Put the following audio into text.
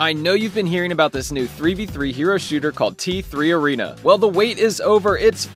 I know you've been hearing about this new 3v3 hero shooter called T3 Arena. Well, the wait is over. It's